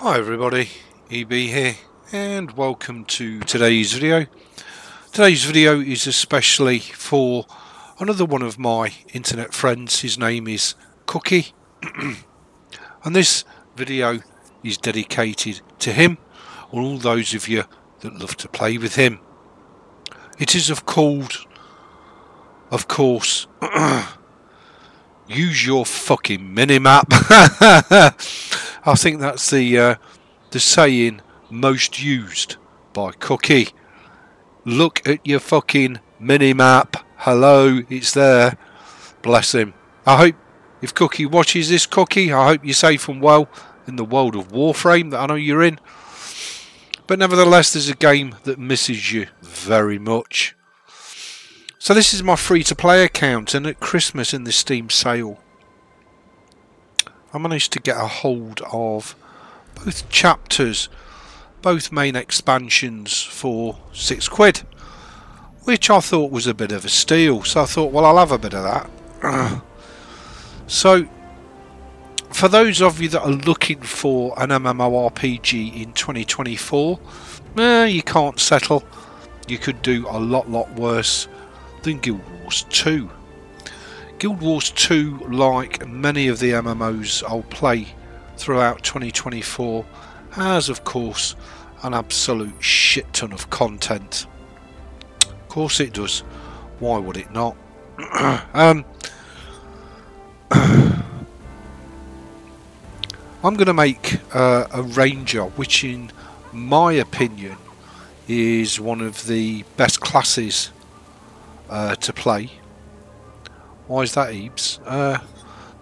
Hi everybody, EB here and welcome to today's video. Today's video is especially for another one of my internet friends, his name is Cookie and this video is dedicated to him and all those of you that love to play with him. It is of called, of course, use your fucking minimap. I think that's the uh, the saying most used by Cookie. Look at your fucking minimap. Hello, it's there. Bless him. I hope if Cookie watches this Cookie, I hope you're safe and well in the world of Warframe that I know you're in. But nevertheless, there's a game that misses you very much. So this is my free-to-play account, and at Christmas in the Steam sale, I managed to get a hold of both chapters, both main expansions for six quid, which I thought was a bit of a steal. So I thought, well, I'll have a bit of that. so, for those of you that are looking for an MMORPG in 2024, eh, you can't settle. You could do a lot, lot worse than Guild Wars 2. Guild Wars 2, like many of the MMOs I'll play throughout 2024, has of course an absolute shit ton of content. Of course it does. Why would it not? um, I'm going to make uh, a Ranger, which in my opinion is one of the best classes uh, to play. Why is that, Ebes? Uh,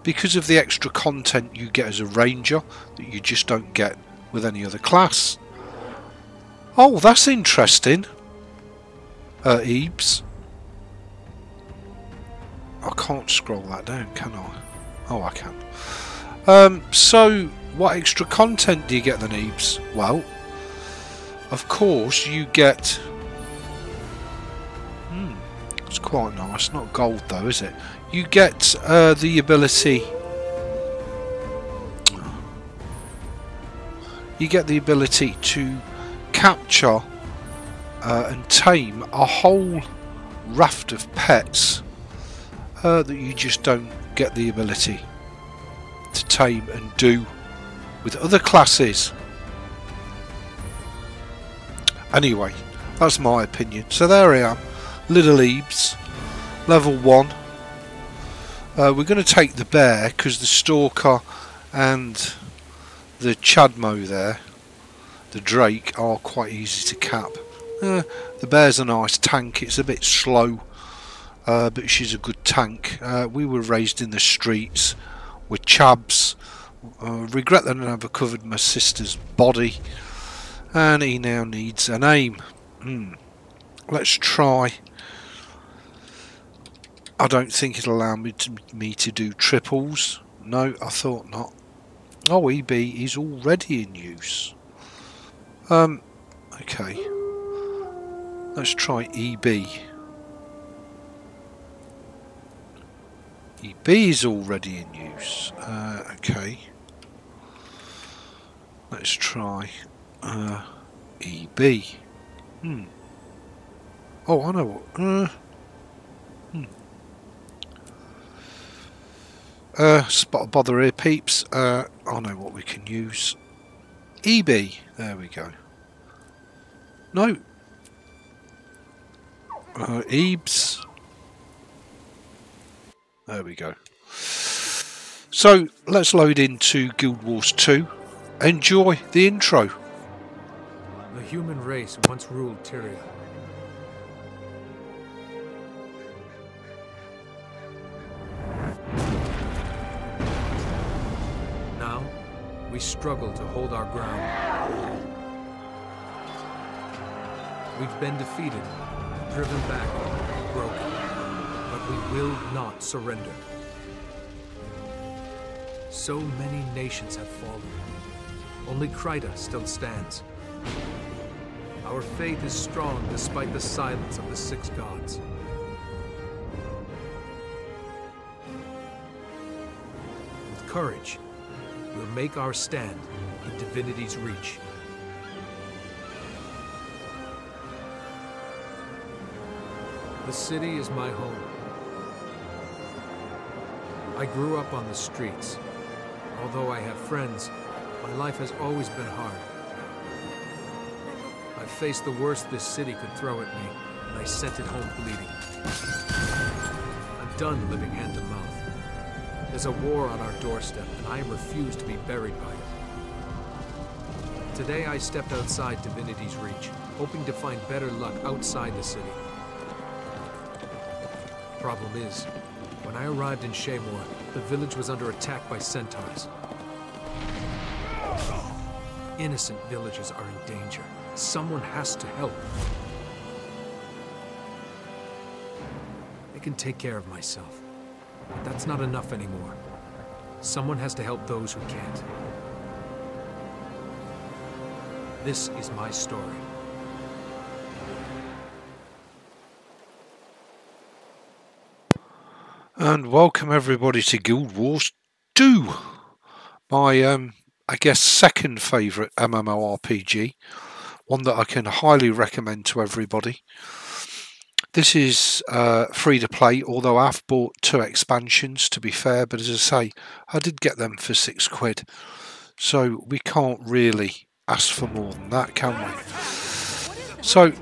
because of the extra content you get as a ranger that you just don't get with any other class. Oh, that's interesting. Uh. I can't scroll that down, can I? Oh, I can. Um, so, what extra content do you get then, Ebes? Well, of course, you get Hmm, it's quite nice. Not gold though, is it? You get uh, the ability... You get the ability to capture uh, and tame a whole raft of pets uh, that you just don't get the ability to tame and do with other classes. Anyway, that's my opinion. So there I am. Little Ebes, level 1. Uh, we're going to take the bear because the stalker and the Chadmo there, the drake, are quite easy to cap. Uh, the bear's a nice tank, it's a bit slow, uh, but she's a good tank. Uh, we were raised in the streets with chabs. Uh, regret that I never covered my sister's body, and he now needs a name. Hmm. Let's try I don't think it'll allow me to, me to do triples. No, I thought not. Oh, EB is already in use. Um, okay. Let's try EB. EB is already in use. Uh, okay. Let's try uh, EB. Hmm. Oh, I know what. Uh, Uh, spot bother here, peeps. Uh, I know what we can use. EB. There we go. No. Uh, Ebes. There we go. So, let's load into Guild Wars 2. Enjoy the intro. The human race once ruled Tyria. We struggle to hold our ground. We've been defeated, driven back, broken, but we will not surrender. So many nations have fallen. Only Kryta still stands. Our faith is strong despite the silence of the six gods. With courage, We'll make our stand in Divinity's Reach. The city is my home. I grew up on the streets. Although I have friends, my life has always been hard. I faced the worst this city could throw at me, and I sent it home bleeding. I'm done living hand to mouth. There's a war on our doorstep, and I refuse to be buried by it. Today I stepped outside Divinity's Reach, hoping to find better luck outside the city. Problem is, when I arrived in Shaemoor, the village was under attack by centaurs. Innocent villagers are in danger. Someone has to help. I can take care of myself. That's not enough anymore. Someone has to help those who can't. This is my story. And welcome everybody to Guild Wars 2. My, um, I guess, second favourite MMORPG. One that I can highly recommend to everybody. This is uh, free to play, although I've bought two expansions to be fair, but as I say, I did get them for six quid. So we can't really ask for more than that, can we? So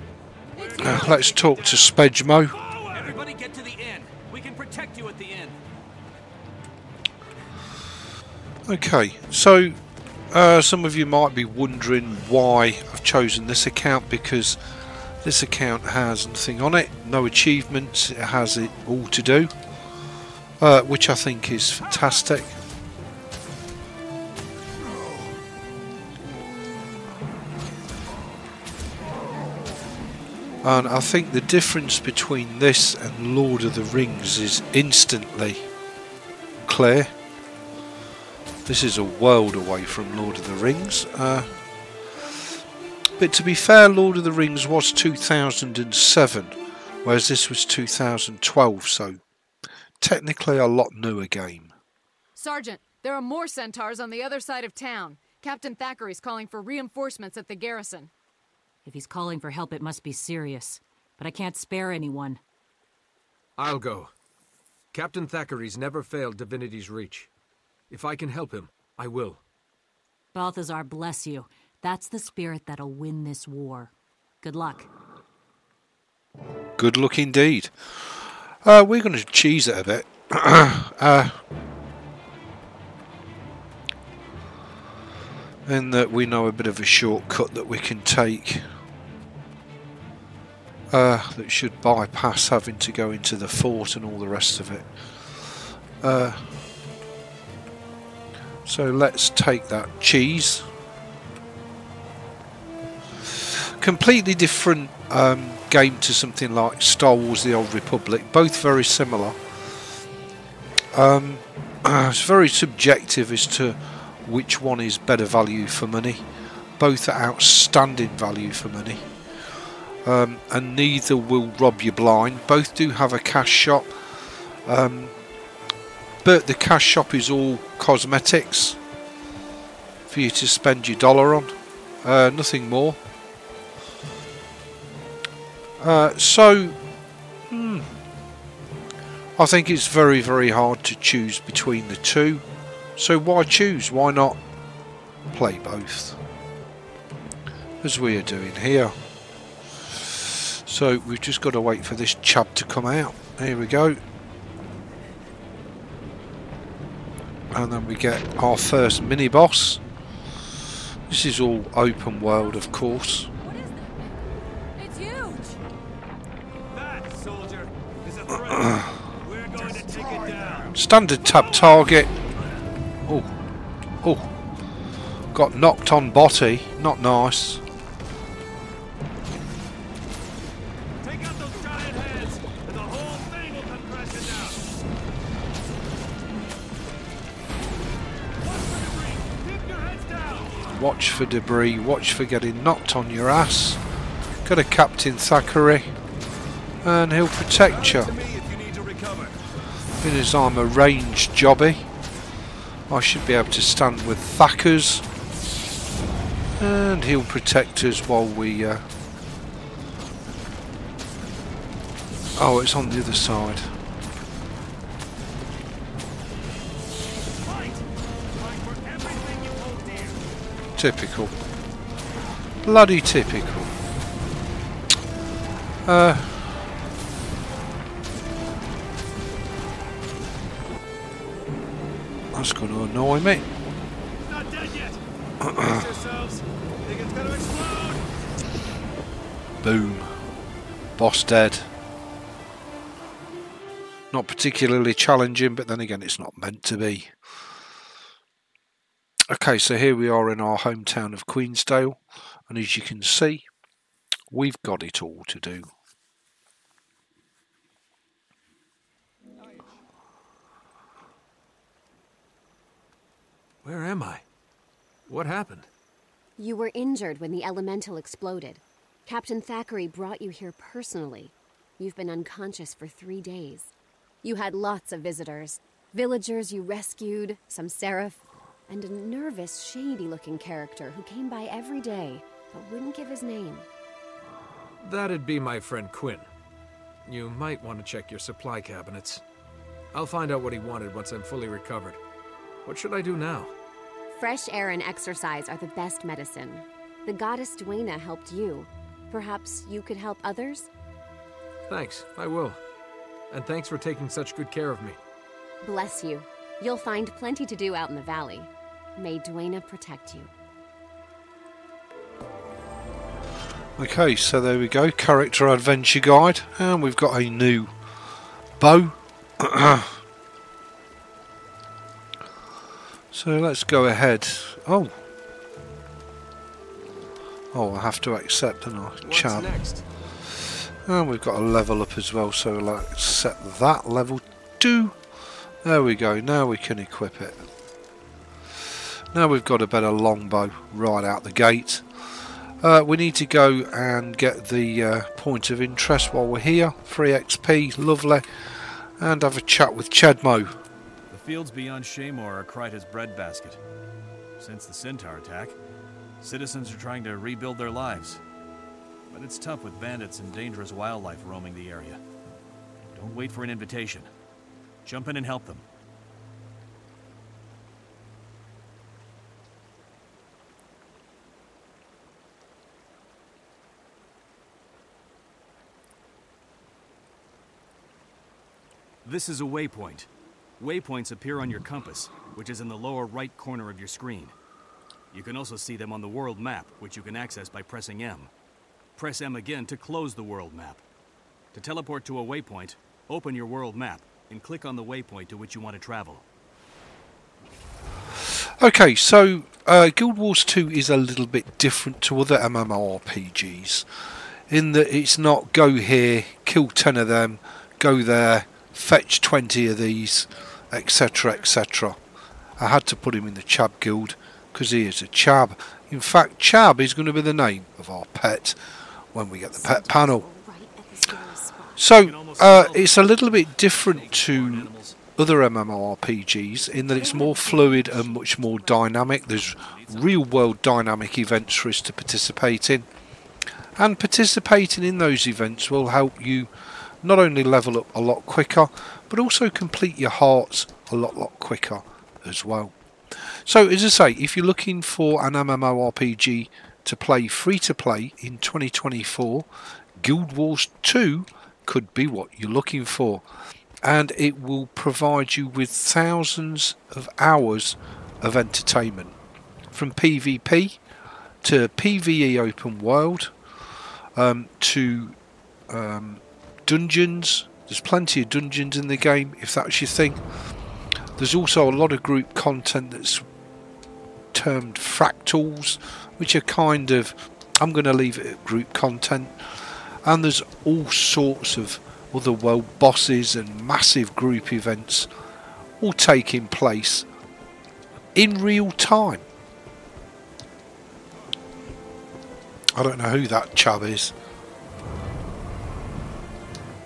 uh, let's talk to Spedgmo. Everybody get to the inn. We can protect you at the inn. Okay, so uh, some of you might be wondering why I've chosen this account because this account has nothing on it, no achievements, it has it all to do, uh, which I think is fantastic. And I think the difference between this and Lord of the Rings is instantly clear. This is a world away from Lord of the Rings. Uh, but to be fair, Lord of the Rings was 2007, whereas this was 2012, so technically a lot newer game. Sergeant, there are more centaurs on the other side of town. Captain Thackeray's calling for reinforcements at the garrison. If he's calling for help, it must be serious. But I can't spare anyone. I'll go. Captain Thackeray's never failed Divinity's Reach. If I can help him, I will. Balthazar, bless you. That's the spirit that'll win this war. Good luck. Good luck indeed. Uh, we're going to cheese it a bit. uh, in that we know a bit of a shortcut that we can take uh, that should bypass having to go into the fort and all the rest of it. Uh, so let's take that cheese. Completely different um, game to something like Star Wars The Old Republic, both very similar. Um, it's very subjective as to which one is better value for money. Both are outstanding value for money. Um, and neither will rob you blind. Both do have a cash shop. Um, but the cash shop is all cosmetics for you to spend your dollar on. Uh, nothing more. Uh, so, hmm, I think it's very, very hard to choose between the two. So why choose? Why not play both? As we are doing here. So we've just got to wait for this chub to come out. Here we go. And then we get our first mini boss. This is all open world, of course. Standard tab target. Oh, oh, got knocked on body. Not nice. Watch for debris. Watch for getting knocked on your ass. Got a Captain Thackeray, and he'll protect you. Being as I'm a ranged jobby, I should be able to stand with Thackers. And he'll protect us while we... Uh... Oh, it's on the other side. Typical. Bloody typical. Uh, that's going to annoy me. Not dead yet. Think it's gonna explode. Boom. Boss dead. Not particularly challenging, but then again, it's not meant to be. Okay, so here we are in our hometown of Queensdale, and as you can see, we've got it all to do. Where am I? What happened? You were injured when the elemental exploded. Captain Thackeray brought you here personally. You've been unconscious for three days. You had lots of visitors. Villagers you rescued, some seraph, and a nervous, shady looking character who came by every day, but wouldn't give his name. That'd be my friend Quinn. You might want to check your supply cabinets. I'll find out what he wanted once I'm fully recovered. What should I do now? Fresh air and exercise are the best medicine. The goddess Dwayna helped you. Perhaps you could help others? Thanks, I will. And thanks for taking such good care of me. Bless you. You'll find plenty to do out in the valley. May Dwayna protect you. Okay, so there we go, character adventure guide, and we've got a new bow. so let's go ahead. Oh, oh, I have to accept, and I What's chab. next? And we've got a level up as well, so let's set that level two. There we go. Now we can equip it. Now we've got a better longbow right out the gate. Uh, we need to go and get the uh, point of interest while we're here. Free XP, lovely. And have a chat with Chedmo. Fields beyond Shaemoor are Kryta's breadbasket. Since the Centaur attack, citizens are trying to rebuild their lives. But it's tough with bandits and dangerous wildlife roaming the area. Don't wait for an invitation. Jump in and help them. This is a waypoint. Waypoints appear on your compass, which is in the lower right corner of your screen. You can also see them on the world map, which you can access by pressing M. Press M again to close the world map. To teleport to a waypoint, open your world map and click on the waypoint to which you want to travel. Okay, so uh, Guild Wars 2 is a little bit different to other MMORPGs in that it's not go here, kill 10 of them, go there, fetch 20 of these, etc. etc. I had to put him in the Chab Guild because he is a Chab. In fact, Chab is going to be the name of our pet when we get the pet panel. So uh, it's a little bit different to other MMORPGs in that it's more fluid and much more dynamic. There's real world dynamic events for us to participate in. And participating in those events will help you not only level up a lot quicker, but also complete your hearts a lot, lot quicker as well. So, as I say, if you're looking for an MMORPG to play free to play in 2024, Guild Wars 2 could be what you're looking for. And it will provide you with thousands of hours of entertainment from PvP to PvE open world um, to um, dungeons. There's plenty of dungeons in the game if that's your thing. There's also a lot of group content that's termed fractals, which are kind of, I'm going to leave it at group content. And there's all sorts of other world bosses and massive group events all taking place in real time. I don't know who that chub is.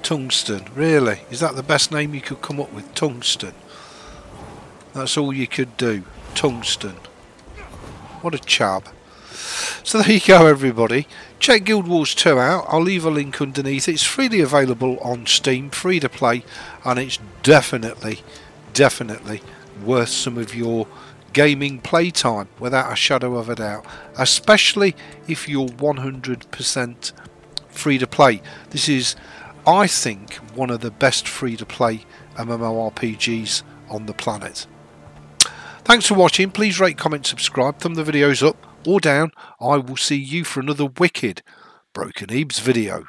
Tungsten, really? Is that the best name you could come up with? Tungsten. That's all you could do. Tungsten. What a chab. So there you go, everybody. Check Guild Wars 2 out. I'll leave a link underneath. It's freely available on Steam, free to play, and it's definitely, definitely worth some of your gaming playtime without a shadow of a doubt. Especially if you're 100% free to play. This is, I think, one of the best free to play MMORPGs on the planet. Thanks for watching. Please rate, comment, subscribe, thumb the videos up or down. I will see you for another wicked Broken Ebeez video.